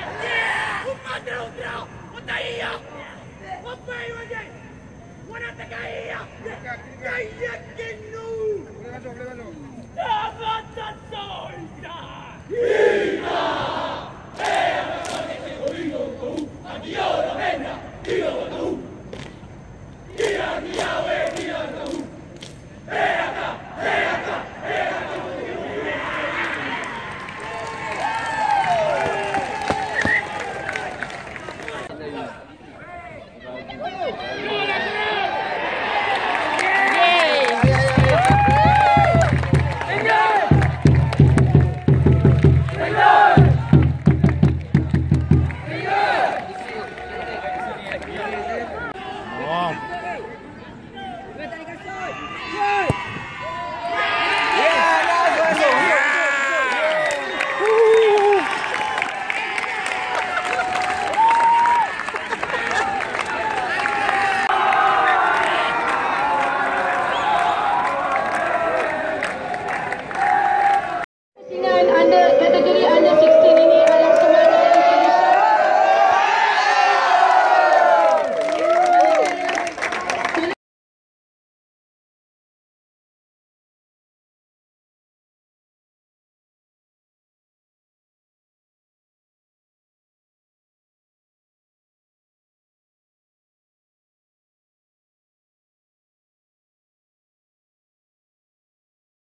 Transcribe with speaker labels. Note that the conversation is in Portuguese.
Speaker 1: O neutral! O Tainha! O feio aí! O Nata Gaia! não que nu! Resolve, resolve! Oh.